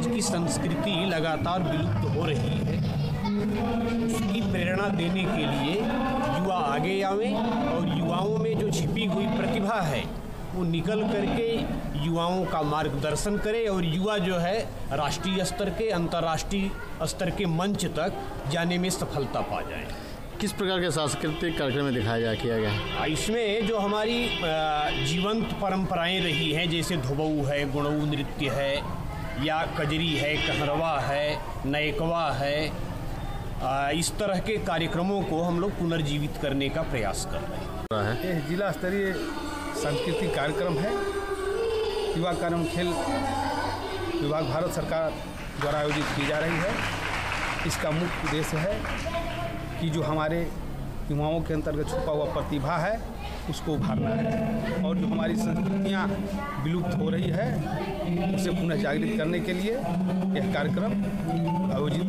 आज की संस्कृति लगातार विलुप्त हो रही है। उसकी प्रेरणा देने के लिए युवा आगे आवे और युवाओं में जो छिपी हुई प्रतिभा है वो निकल करके युवाओं का मार्गदर्शन करे और युवा जो है राष्ट्रीय स्तर के अंतर्राष्ट्रीय स्तर के मंच तक जाने में सफलता पा जाए। किस प्रकार के सांस्कृतिक कार्यक्रम में दिखाया जा किया गया है? इसमें जो हमारी जीवंत परंपराएँ रही हैं जैसे धोबऊ है गुणऊ नृत्य है या कजरी है कहरवा है नयकवा है इस तरह के कार्यक्रमों को हम लोग पुनर्जीवित करने का प्रयास कर रहे हैं। यह जिला स्तरीय सांस्कृतिक कार्यक्रम है। युवा कार्यक्रम खेल विभाग भारत सरकार द्वारा आयोजित की जा रही है। इसका मुख्य उद्देश्य है कि जो हमारे युवाओं के अंतर्गत छुपा हुआ प्रतिभा है उसको उभारना है। और जो हमारी संस्कृतियाँ विलुप्त हो रही है, उसे पुनः जागृत करने के लिए यह कार्यक्रम आयोजित